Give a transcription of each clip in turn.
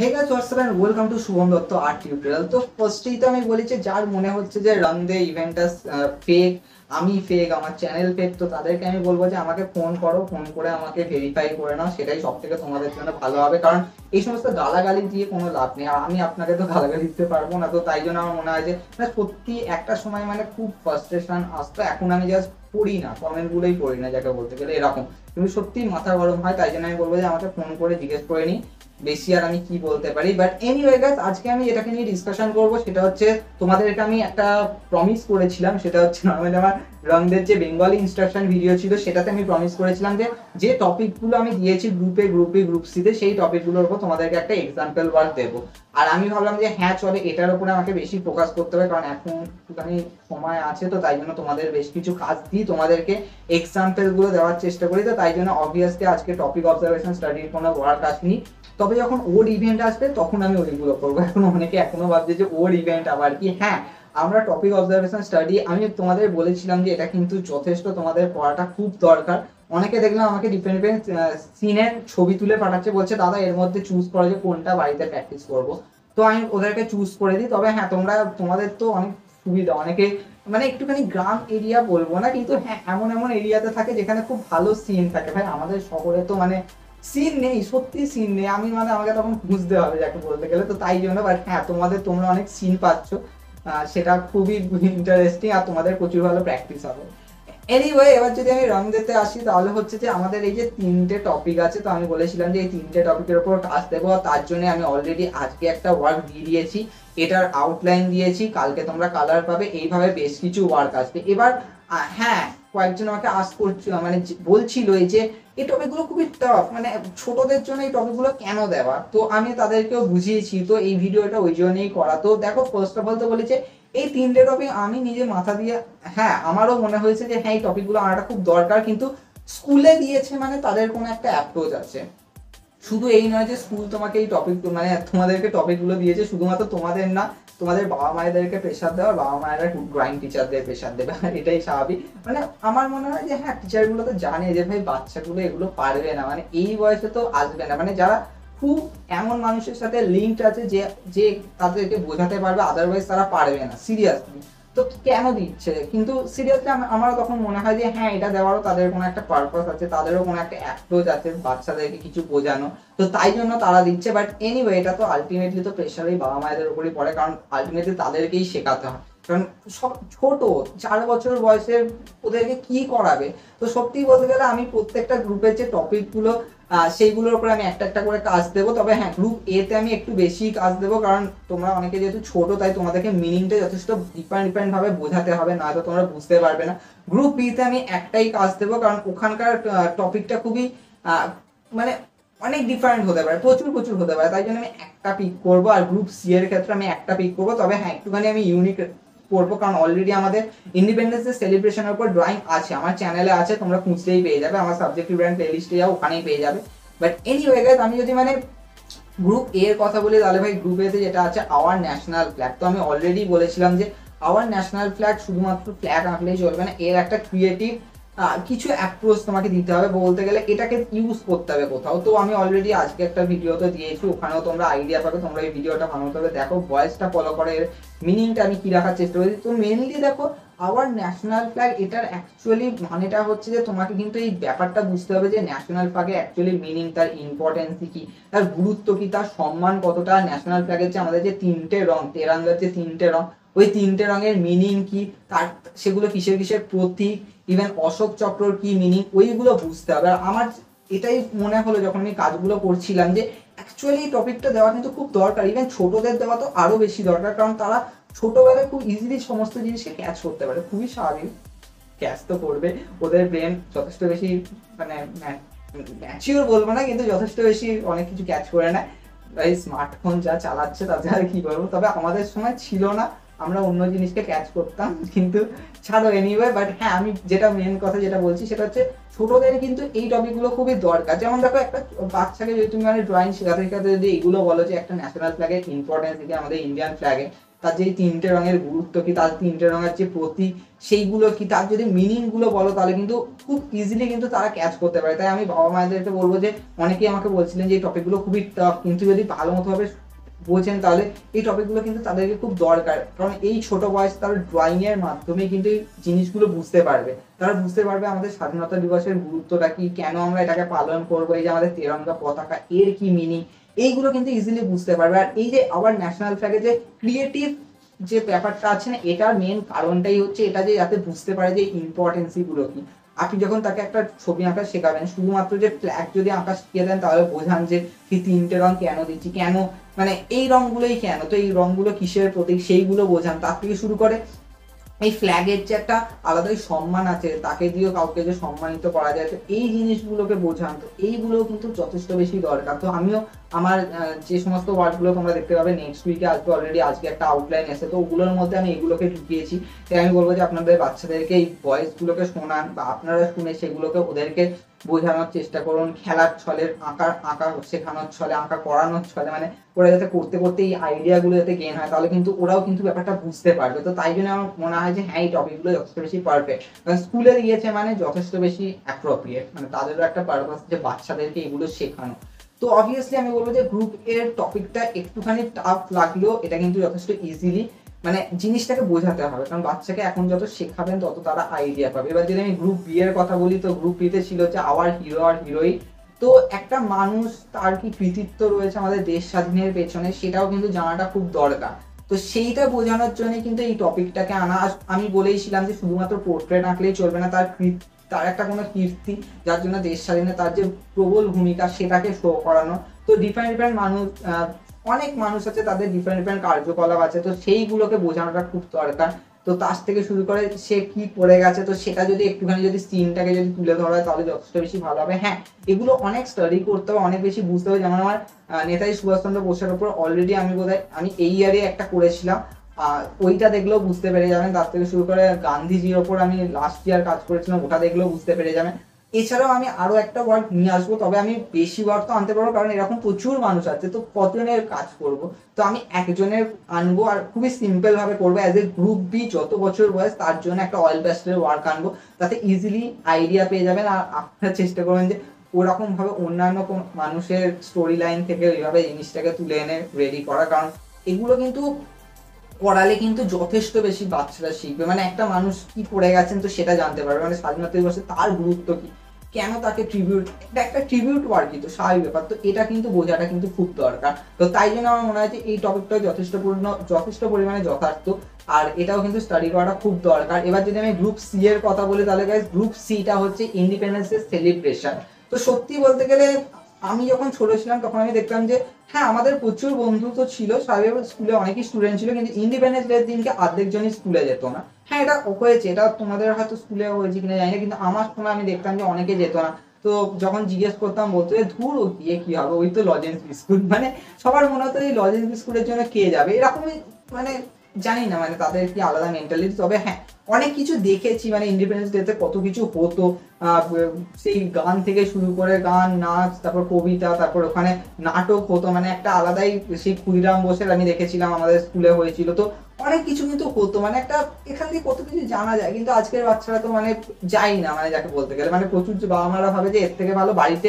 Hey guys what's up and welcome to Shubham Dutta art tutorial তো ফার্স্টেই তো আমি বলি যে যার মনে হচ্ছে যে রান দে ইভেন্টটা ফেক আমি ফেক আমার চ্যানেল ফেক তো তাদেরকে আমি বলব যে আমাকে ফোন করো ফোন করে আমাকে ভেরিফাই করে নাও, সেটাই সব থেকে তোমাদের জন্য ভালো হবে। কারণ এই সমস্ত গালাগালি দিয়ে কোনো লাভ নেই, আর আমি আপনাকে তো গালাগালি দিতে পারব না, তো তাই জন্য আমার মনে হয় যে মানে সত্যি একটা সময় মানে খুব ফ্রাস্ট্রেশন আসতো, এখন আমি জাস্ট পড়ি না কমেন্ট গুলোই পড়ি না, যাকে বলতে গেলে এরকম। কিন্তু সত্যি মাথা গরম হয়, তাই জন্য আমি বলব যে আমাকে ফোন করে জিজ্ঞেস করে নিই বেশি আর আমি কি বলতে পারি? বাট এনিওয়ে গাইস আজকে আমি এটাকে নিয়ে ডিসকাশন করব। সেটা হচ্ছে তোমাদেরকে আমি একটা প্রমিস করেছিলাম। সেটা হচ্ছে নর্মালি আমার রংদের যে বেঙ্গলি ইনস্ট্রাকশন ভিডিও ছিল, সেটাতে আমি প্রমিস করেছিলাম যে যে টপিকগুলো আমি দিয়েছি গ্রুপে গ্রুপে গ্রুপ সিতে সেই টপিকগুলোর উপর তোমাদেরকে একটা এক্সাম্পল ওয়ার্ক দেবো। আর আমি ভাবলাম যে হ্যাঁ চলে, এটার উপরে আমাকে বেশি ফোকাস করতে হবে, কারণ এখন একটুখানি সময় আছে, তো তাই জন্য তোমাদের বেশ কিছু কাজ দিই তোমাদেরকে এক্সাম্পলগুলো দেওয়ার চেষ্টা করি। তো তাই জন্য অবভিয়াসলি আজকে টপিক অবজারভেশন স্টাডির কোনো ওয়ার্ক আসেনি। তবে যখন ওর ইভেন্ট আসবে, তখন আমি ওইগুলো করব। এখন অনেকে এখনও ভাবছে যে ওর ইভেন্ট আবার কি? হ্যাঁ আমরা টপিক অবজারভেশন স্টাডি আমি তোমাদের বলেছিলাম যে এটা কিন্তু যথেষ্ট তোমাদের পড়াটা খুব দরকার। অনেকে দেখলাম আমাকে ডিফারেন্ট ডিফারেন্ট সিনের ছবি তুলে পাঠাচ্ছে, বলছে, দাদা, এর মধ্যে চুজ করো যে কোনটা বাড়িতে প্র্যাকটিস করব। তো আমি ওদেরকে চুজ করে দিই। তবে হ্যাঁ তোমরা, তোমাদের তো অনেক সুবিধা। অনেকে মানে একটুখানি গ্রাম এরিয়া বলব না, কিন্তু হ্যাঁ এমন এমন এরিয়াতে থাকে যেখানে খুব ভালো সিন থাকে। ভাই, আমাদের শহরে তো মানে সিন নেই, সত্যি সিন নেই। আমি মানে আমাকে তখন বুঝতে হবে যাকে বলতে গেলে তো তাই জন্য। বাট হ্যাঁ তোমাদের তোমরা অনেক সিন পাচ্ছ। সেটা খুবই ইন্টারেস্টিং আর তোমাদের প্রচুর ভালো প্র্যাকটিস হবে। এনিওয়ে এবার যদি আমি রং দিতে আসি, তাহলে হচ্ছে যে আমাদের এই যে তিনটে টপিক আছে, তো আমি বলেছিলাম যে এই তিনটে টপিকের উপর কাজ দেবো। তার জন্য আমি অলরেডি আজকে একটা ওয়ার্ক দিয়ে দিয়েছি। এটার আউটলাইন দিয়েছি, কালকে তোমরা কালার পাবে, এইভাবে বেশ কিছু ওয়ার্ক আসবে। এবার হ্যাঁ কয়েকজন আমাকে আস করছিল মানে বলছিল এই যে, এই টপিকগুলো খুবই টফ মানে ছোটদের জন্য এই টপিকগুলো কেন দেওয়া? তো আমি তাদেরকেও বুঝিয়েছি, তো এই ভিডিওটা ওই জন্যই করা। তো দেখো ফার্স্ট অফ অল তো বলেছে, এই তিনটে টপিক আমি নিজে মাথা দিয়ে হ্যাঁ আমারও মনে হয়েছে যে হ্যাঁ এই টপিকগুলো আনাটা খুব দরকার, কিন্তু স্কুলে দিয়েছে মানে তাদের কোনো একটা অ্যাপ্রোচ আছে। শুধু এই নয় যে স্কুল তোমাকে এই টপিক মানে তোমাদেরকে টপিকগুলো দিয়েছে, শুধুমাত্র তোমাদের না, তোমাদের বাবা মায়েদেরকে প্রেশার দেওয়ার বাবা মায়েরা ড্রয়িং টিচারদের প্রেশার দেবে, এটাই স্বাভাবিক। মানে আমার মনে হয় যে হ্যাঁ টিচারগুলো তো জানে যে ভাই বাচ্চাগুলো এগুলো পারবে না মানে এই বয়সে তো আসবে না। মানে যারা খুব এমন মানুষের সাথে লিঙ্কড আছে যে যে তাদেরকে বোঝাতে পারবে আদারওয়াইজ তারা পারবে না সিরিয়াসলি তো কেন দিচ্ছে? কিন্তু সিরিয়াসলি আমার তখন মনে হয় যে হ্যাঁ এটা দেওয়ারও তাদের কোনো একটা পারপাস আছে, তাদেরও কোনো একটা অ্যাপ্রোচ আছে, বাচ্চাদেরকে কিছু বোঝানো। তো তাই জন্য তারা দিচ্ছে বাট এনিওয়ে এটা তো আলটিমেটলি তো প্রেশারই বাবা মায়েদের উপরই পড়ে, কারণ আলটিমেটলি তাদেরকেই শেখাতে হয়। কারণ সব ছোট, চার বছর বয়সে ওদেরকে কি করাবে? তো সত্যি বলতে গেলে আমি প্রত্যেকটা গ্রুপের যে টপিকগুলো সেইগুলোর উপরে আমি একটা একটা করে কাজ দেবো। তবে হ্যাঁ গ্রুপ এতে আমি একটু বেশি কাজ দেবো, কারণ তোমরা অনেকে যেহেতু ছোট, তাই তোমাদেরকে মিনিংটা যথেষ্ট ডিফারেন্ট ডিফারেন্ট ভাবে বোঝাতে হবে, না তো তোমরা বুঝতে পারবে না। গ্রুপ বিতে আমি একটাই কাজ দেবো, কারণ ওখানকার টপিকটা খুবই মানে অনেক ডিফারেন্ট হতে পারে, প্রচুর প্রচুর হতে পারে। তাই জন্য আমি একটা পিক করব, আর গ্রুপ সি এর ক্ষেত্রে আমি একটা পিক করব। তবে হ্যাঁ একটুখানি আমি ইউনিক করব, কারণ অলরেডি আমাদের ইন্ডিপেন্ডেন্স ডে সেলিব্রেশনের উপর ড্রয়িং আছে। আমার চ্যানেলে আছে, তোমরা খুঁজতেই পেয়ে যাবে। আমার সাবজেক্টিভ ব্র্যান্ড প্লেলিস্টে যাও, ওখানেই পেয়ে যাবে। বাট এনিওয়ে গেছে আমি যদি মানে গ্রুপ এ এর কথা বলি, তাহলে ভাই গ্রুপ এতে যেটা আছে আওয়ার ন্যাশনাল ফ্ল্যাগ তো আমি অলরেডি বলেছিলাম যে আওয়ার ন্যাশনাল ফ্ল্যাগ শুধুমাত্র ফ্ল্যাগ আঁকলেই চলবে না, এর একটা ক্রিয়েটিভ কিছু অ্যাপ্রোচ তোমাকে দিতে হবে বলতে গেলে এটাকে ইউজ করতে হবে কোথাও। তো আমি অলরেডি আজকে একটা ভিডিও তো দিয়েছি, ওখানেও তোমরা আইডিয়া পাবে, তোমরা এই ভিডিওটা ভালো হবে দেখো। ভয়েসটা ফলো করে, এর মিনিংটা আমি কি রাখার চেষ্টা করেছি? তো মেনলি দেখো আওয়ার ন্যাশনাল ফ্ল্যাগ এটার অ্যাকচুয়ালি মানেটা হচ্ছে যে তোমাকে কিন্তু এই ব্যাপারটা বুঝতে হবে যে ন্যাশনাল ফ্ল্যাগে অ্যাকচুয়ালি মিনিং তার ইম্পর্টেন্স কি, তার গুরুত্ব কি, তার সম্মান কতটা ন্যাশনাল ফ্ল্যাগের যে আমাদের যে তিনটে রং, তেরাঙ্গার যে তিনটে রং, ওই তিনটে রঙের মিনিং কি, তার, সেগুলো কিসের কিসের প্রতীক ইভেন অশোক চক্রর কি মিনিং ওইগুলো বুঝতে হবে। আর আমার এটাই মনে হলো যখন আমি কাজগুলো করছিলাম যে অ্যাকচুয়ালি টপিকটা দেওয়া কিন্তু খুব দরকার ইভেন ছোটদের দেওয়া তো আরও বেশি দরকার, কারণ তারা ছোটবেলায় খুব ইজিলি সমস্ত জিনিসকে ক্যাচ করতে পারে। খুবই স্বাভাবিক। ক্যাচ তো করবে। ওদের ব্রেন যথেষ্ট বেশি মানে ম্যাচিওর বলব না, কিন্তু যথেষ্ট বেশি অনেক কিছু ক্যাচ করে নেয়। এই স্মার্টফোন যা চালাচ্ছে তাতে আর কি করব তবে আমাদের সময় ছিল না। আমরা অন্য জিনিসকে ক্যাচ করতাম, কিন্তু ছাড়ো এনিওয়ে বাট হ্যাঁ আমি যেটা মেন কথা যেটা বলছি, সেটা হচ্ছে ছোটদের কিন্তু এই টপিকগুলো খুবই দরকার। যেমন দেখো, একটা বাচ্চাকে যদি তুমি মানে ড্রয়িং শেখাতে শেখাতে যদি এগুলো বলো যে একটা ন্যাশনাল ফ্ল্যাগের ইম্পর্টেন্স দিকে আমাদের ইন্ডিয়ান ফ্ল্যাগে তার যে তিনটে রঙের গুরুত্ব কি, তার তিনটে রঙের যে প্রতীক সেইগুলো কি, তার যদি মিনিংগুলো বলো তাহলে কিন্তু খুব ইজিলি কিন্তু তারা ক্যাচ করতে পারে। তাই আমি বাবা মায়েদেরকে বলব যে, অনেকেই আমাকে বলছিলেন যে এই টপিকগুলো খুবই টাফ কিন্তু যদি ভালো মতো ভাবে বোঝেন তাহলে এই টপিকগুলো কিন্তু তাদেরকে খুব দরকার। কারণ এই ছোট বয়স তারা ড্রয়িং এর মাধ্যমে কিন্তু এই জিনিসগুলো বুঝতে পারবে। তারা বুঝতে পারবে আমাদের স্বাধীনতা দিবসের গুরুত্বটা কি, কেন আমরা এটাকে পালন করব, এই যে আমাদের তেরঙ্গা পতাকা, এর কি মিনিং এইগুলো কিন্তু ইজিলি বুঝতে পারবে। আর এই যে আবার ন্যাশনাল ফ্ল্যাগে যে ক্রিয়েটিভ যে ব্যাপারটা আছে না এটার মেন কারণটাই হচ্ছে এটা যে যাতে বুঝতে পারে যে ইম্পর্টেন্সি গুলো কি। আপনি যখন তাকে একটা ছবি আঁকা শেখাবেন, শুধুমাত্র যে ফ্ল্যাগ যদি আঁকা শিখিয়ে দেন, তাহলে বোঝান যে কি তিনটে রং কেন দিচ্ছি, কেন? মানে এই রংগুলোই কেন? তো এই রংগুলো কিসের প্রতীক? সেইগুলো বোঝান। তার থেকে শুরু করে এই ফ্ল্যাগের যে একটা আলাদাই সম্মান আছে, তাকে দিয়েও কাউকে যে সম্মানিত করা যায়, তো এই জিনিসগুলোকে বোঝান, তো এইগুলো কিন্তু যথেষ্ট বেশি দরকার। তো আমিও আমার যে সমস্ত ওয়ার্ডগুলো তোমরা দেখতে পাবে নেক্সট উইকে আসবে অলরেডি আজকে একটা আউটলাইন এসে তো ওগুলোর মধ্যে আমি এগুলোকে ঢুকিয়েছি। তাই আমি বলব যে আপনাদের বাচ্চাদেরকে এই ভয়েসগুলোকে শোনান, বা আপনারা শুনে সেগুলোকে ওদেরকে বোঝানোর চেষ্টা করুন, খেলার ছলে আঁকা আঁকা শেখানোর ছলে, আঁকা করানোর ছলে মানে ওরা যাতে করতে করতে এই আইডিয়াগুলো যাতে গেন হয়, তাহলে কিন্তু ওরাও কিন্তু ব্যাপারটা বুঝতে পারবে। তো তাই জন্য আমার মনে হয় যে হ্যাঁ এই টপিকগুলো যথেষ্ট বেশি পারফেক্ট কারণ স্কুলে দিয়েছে মানে যথেষ্ট বেশি অ্যাপ্রোপ্রিয়েট মানে তাদেরও একটা পারপাস যে বাচ্চাদেরকে এগুলো শেখানো। তো অবভিয়াসলি আমি বলব যে গ্রুপ এর টপিকটা একটুখানি টাফ লাগলেও এটা কিন্তু যথেষ্ট ইজিলি মানে জিনিসটাকে বোঝাতে হবে। কারণ বাচ্চাকে এখন যত শেখাবেন, তত তারা আইডিয়া পাবে। এবার যদি আমি গ্রুপ বি এর কথা বলি, তো গ্রুপ বিতে ছিল হচ্ছে আওয়ার হিরো আর হিরোইন তো একটা মানুষ, তার কি কৃতিত্ব রয়েছে আমাদের দেশ স্বাধীনের পেছনে, সেটাও কিন্তু জানাটা খুব দরকার। তো সেইটা বোঝানোর জন্য কিন্তু এই টপিকটাকে আনা। আমি বলেইছিলাম যে শুধুমাত্র পোর্ট্রেট আঁকলেই চলবে না, তার তার একটা কোনো কীর্তি, যার জন্য দেশ স্বাধীনে তার যে প্রবল ভূমিকা, সেটাকে শো করানো। তো ডিফারেন্ট ডিফারেন্ট মানুষ অনেক মানুষ আছে তাদের ডিফারেন্ট ডিফারেন্ট কার্যকলাপ আছে, তো সেইগুলোকে বোঝানোটা খুব দরকার। তো তার থেকে শুরু করে সে কি করে গেছে, তো সেটা যদি একটুখানি যদি সিনটাকে যদি তুলে ধরা হয়, তাহলে যথেষ্ট বেশি ভালো হবে। হ্যাঁ এগুলো অনেক স্টাডি করতে হবে, অনেক বেশি বুঝতে হবে। যেমন আমার নেতাজি সুভাষচন্দ্র বোসের ওপর অলরেডি আমি বোধহয়, আমি এই ইয়ারে একটা করেছিলাম। ওইটা দেখলেও বুঝতে পেরে যাবেন। তার থেকে শুরু করে গান্ধীজির ওপর আমি লাস্ট ইয়ার কাজ করেছিলাম, ওটা দেখলেও বুঝতে পেরে যাবেন। এছাড়াও আমি আরও একটা ওয়ার্ক নিয়ে আসব, তবে আমি বেশি ওয়ার্ক তো আনতে পারব কারণ এরকম প্রচুর মানুষ আছে, তো কতজনের কাজ করব? তো আমি একজনের আনব আর খুবই সিম্পল ভাবে করব অ্যাজ এ গ্রুপ বি যত বছর বয়স, তার জন্য একটা অয়েল প্যাস্টেলের ওয়ার্ক আনব, তাতে ইজিলি আইডিয়া পেয়ে যাবেন, আর আপনারা চেষ্টা করবেন যে ওরকম ভাবে অন্যান্য মানুষের স্টোরি লাইন থেকে ওইভাবে জিনিসটাকে তুলে এনে রেডি করা, কারণ এগুলো কিন্তু পড়ালে কিন্তু যথেষ্ট বেশি বাচ্চারা শিখবে। মানে একটা মানুষ কি করে গেছেন তো সেটা জানতে পারবে। মানে স্বাধীনতা দিবসে তার গুরুত্ব কি? কেন তাকে ট্রিবিউট এটা একটা ট্রিবিউট ওয়ার্কই তো স্বাভাবিক ব্যাপার। তো এটা কিন্তু বোঝাটা কিন্তু খুব দরকার। তো তাই জন্য আমার মনে হয় যে এই টপিকটা যথেষ্ট পূর্ণ যথেষ্ট পরিমাণে যথার্থ। আর এটাও কিন্তু স্টাডি করাটা খুব দরকার। এবার যদি আমি গ্রুপ সি এর কথা বলি, তাহলে গাইজ গ্রুপ সিটা হচ্ছে ইন্ডিপেন্ডেন্সের সেলিব্রেশন তো সত্যি বলতে গেলে আমি যখন ছোট ছিলাম, তখন আমি দেখতাম যে হ্যাঁ আমাদের প্রচুর বন্ধু তো ছিল। স্বাভাবিক স্কুলে অনেকই স্টুডেন্ট ছিল, কিন্তু ইন্ডিপেন্ডেন্স ডের দিনকে অর্ধেক জনই স্কুলে যেত না। হ্যাঁ এটা হয়েছে, এটা তোমাদের হয়তো স্কুলে হয়েছে কিনা জানি না, কিন্তু আমার সময় আমি দেখতাম যে অনেকে যেত না। তো যখন জিজ্ঞেস করতাম, বলতো যে, ধুর, ও গিয়ে কি হবে? ওই তো লজেন্স বিস্কুট মানে সবার মনে হতো এই লজেন্স বিস্কুটের জন্য কে যাবে? এরকমই মানে জানি না মানে তাদের কি আলাদা মেন্টালিটি তবে হ্যাঁ অনেক কিছু দেখেছি মানে ইন্ডিপেন্ডেন্স ডেতে কত কিছু হতো সেই গান থেকে শুরু করে গান, নাচ, তারপর কবিতা, তারপর ওখানে নাটক হতো মানে একটা আলাদাই সেই ক্ষুদিরাম বোসের আমি দেখেছিলাম, আমাদের স্কুলে হয়েছিল, তো অনেক কিছু কিন্তু হতো মানে একটা এখান থেকে কত কিছু জানা যায়, কিন্তু আজকের বাচ্চারা তো মানে যাই না মানে যাকে বলতে গেলে মানে প্রচুর বাবা মারা ভাবে যে এর থেকে ভালো বাড়িতে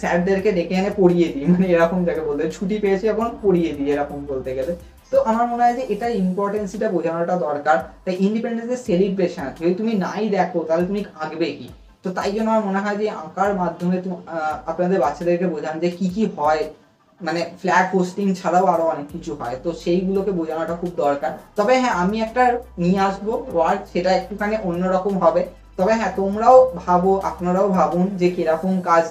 স্যারদেরকে ডেকে এনে পড়িয়ে দিই মানে এরকম যাকে বলতে ছুটি পেয়েছি এখন পড়িয়ে দিই, এরকম বলতে গেলে। তো আমার মনে হয় যে এটা ইম্পর্টেন্সিটা বোঝানোটা দরকার। তাই ইন্ডিপেন্ডেন্সের সেলিব্রেশন যদি তুমি নাই দেখো, তাহলে তুমি আঁকবে কি? তো তাই জন্য আমার মনে হয় যে আঁকার মাধ্যমে আপনাদের বাচ্চাদেরকে বোঝান যে কি কি হয়। মানে ফ্ল্যাগ পোস্টিং ছাড়াও আরও অনেক কিছু হয়। তো সেইগুলোকে বোঝানোটা খুব দরকার। তবে হ্যাঁ আমি একটা নিয়ে আসব ওয়ার্ড সেটা একটুখানি অন্যরকম হবে। তবে হ্যাঁ তোমরাও ভাবো, আপনারাও ভাবুন যে কীরকম কাজ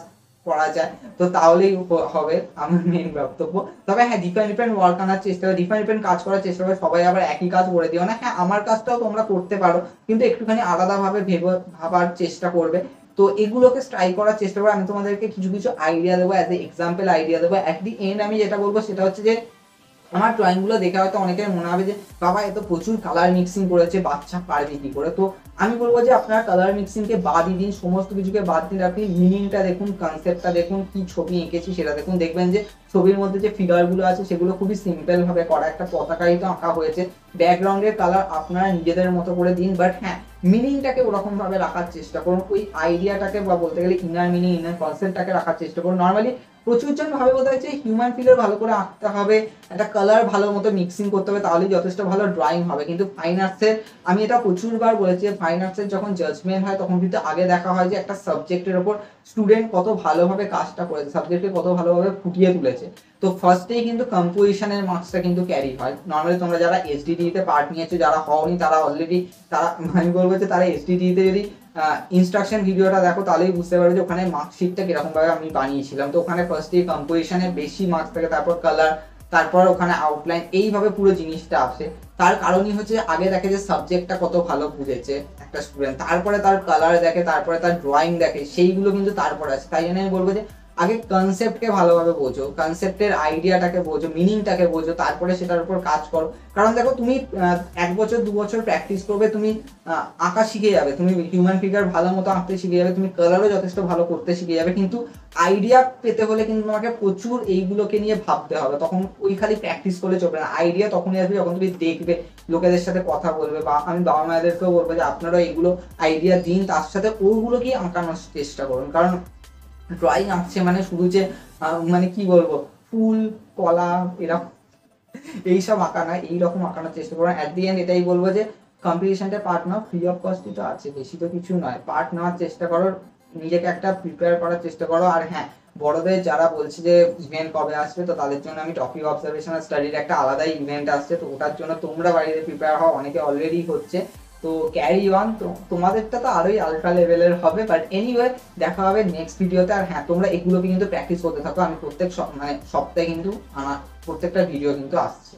করা যায়। তো তাহলেই হবে আমার মেন বক্তব্য। তবে হ্যাঁ ডিফারেন্ট ডিফারেন্ট ওয়ার্ক আনার চেষ্টা করো ডিফারেন্ট ডিফারেন্ট কাজ করার চেষ্টা করো, সবাই আবার একই কাজ করে দিও না। হ্যাঁ আমার কাজটাও তোমরা করতে পারো, কিন্তু একটুখানি আলাদাভাবে ভেবে, ভাবার চেষ্টা করবে। তো এগুলোকে স্ট্রাই করার চেষ্টা করে আমি তোমাদেরকে কিছু কিছু আইডিয়া দেবো অ্যাজ এ এক্সাম্পল আইডিয়া দেবো। অ্যাট দি এন্ড আমি যেটা বলব সেটা হচ্ছে যে আমার ড্রয়িংগুলো দেখে হয়তো অনেকের মনে হবে যে, বাবা এত প্রচুর কালার মিক্সিং করেছে, বাচ্চা পারবে কি করে। তো আমি বলব যে, আপনারা কালার মিক্সিংকে বাদই দিন, সমস্ত কিছুকে বাদ দিন আপনি মিনিংটা দেখুন কনসেপ্টটা দেখুন, কি ছবি এঁকেছি সেটা দেখুন। দেখবেন যে, ছবির মধ্যে যে ফিগারগুলো আছে, সেগুলো খুবই সিম্পল ভাবে করা একটা পতাকাই তো আঁকা হয়েছে। ব্যাকগ্রাউন্ডের কালার আপনারা নিজেদের মতো করে দিন বাট হ্যাঁ মিনিংটাকে ওরকম ভাবে রাখার চেষ্টা করুন। ওই আইডিয়াটাকে বা বলতে গেলে ইনার মিনিং ইনার কনসেপ্টটাকে রাখার চেষ্টা করুন। নর্মালি প্রচুর জন ভাবে বোধ হচ্ছে হিউম্যান ফিগার ভালো করে আঁকতে হবে, একটা কালার ভালো মতো মিক্সিং করতে হবে, তাহলেই যথেষ্ট ভালো ড্রয়িং হবে। কিন্তু ফাইন আর্টসের আমি এটা প্রচুরবার বলেছি ফাইন আর্টসের যখন জাজমেন্ট হয়, তখন কিন্তু আগে দেখা হয় যে একটা সাবজেক্টের ওপর স্টুডেন্ট কত ভালোভাবে কাজটা করেছে সাবজেক্টে কত ভালোভাবে ফুটিয়ে তুলেছে। তো ফার্স্টেই কিন্তু কম্পোজিশনের মার্কসটা কিন্তু ক্যারি হয়। নর্মালি তোমরা যারা এসডিডিতে পার্ট নিয়েছো, যারা হওনি, তারা অলরেডি তারা, আমি বলব যে তারা এসডিডিতে যদি ইনস্ট্রাকশন ভিডিওটা দেখো, তাহলেই বুঝতে পারবে যে ওখানে মার্কশিটটা কীরকমভাবে আমি বানিয়েছিলাম। তো ওখানে ফার্স্টেই কম্পোজিশনে বেশি মার্কস থাকে, তারপর কালার তারপর ওখানে আউটলাইন এইভাবে পুরো জিনিসটা আসে। তার কারণই হচ্ছে আগে দেখে যে সাবজেক্টটা কত ভালো বুঝেছে একটা স্টুডেন্ট তারপরে তার কালার দেখে, তারপরে তার ড্রয়িং দেখে, সেইগুলো কিন্তু তারপরে আছে তাই জন্য আমি বলব যে আগে কনসেপ্টকে ভালোভাবে বোঝো কনসেপ্টের আইডিয়াটাকে বোঝো মিনিংটাকে বোঝো, তারপরে সেটার উপর কাজ করো। কারণ দেখো তুমি এক বছর, দু বছর প্র্যাকটিস করবে, তুমি আঁকা শিখে যাবে। তুমি হিউম্যান ফিগার ভালো মতো আঁকতে শিখে যাবে, তুমি কালারও যথেষ্ট ভালো করতে শিখে যাবে, কিন্তু আইডিয়া পেতে হলে কিন্তু তোমাকে প্রচুর এইগুলোকে নিয়ে ভাবতে হবে। তখন ওই খালি প্র্যাকটিস করলে চলবে না। আইডিয়া তখনই আসবে যখন তুমি দেখবে, লোকেদের সাথে কথা বলবে বা আমি বাবা মায়েদেরকেও বলব যে আপনারা এইগুলো আইডিয়া দিন, তার সাথে ওইগুলোকেই আঁকানোর চেষ্টা করুন। কারণ ড্রয়িং আঁকছে মানে শুধু যে মানে কি বলব, ফুল, কলা এরকম এইসব আঁকা না এইরকম আঁকানোর চেষ্টা করুন অ্যাট দি এন্ড এটাই বলব যে কম্পিটিশনটা পার্ট নাও ফ্রি অফ কস্টই তো আছে, বেশি তো কিছু নয়। পার্ট নেওয়ার চেষ্টা করো, নিজেকে একটা প্রিপেয়ার করার চেষ্টা করো। আর হ্যাঁ বড়দের যারা বলছে যে ইভেন্ট কবে আসবে, তো তাদের জন্য আমি টপিক অবজারভেশন আর স্টাডির একটা আলাদাই ইভেন্ট আসছে, তো ওটার জন্য তোমরা বাড়িতে প্রিপেয়ার হও, অনেকে অলরেডি হচ্ছে। তো ক্যারি ওয়ান তোমাদেরটা তো আরোই আলট্রা লেভেলের হবে বাট এনিওয়ে দেখা হবে নেক্সট ভিডিওতে আর হ্যাঁ তোমরা এগুলোকে কিন্তু প্র্যাকটিস করতে থাকো। আমি প্রত্যেক মানে সপ্তাহে কিন্তু আমার প্রত্যেকটা ভিডিও কিন্তু আসছে।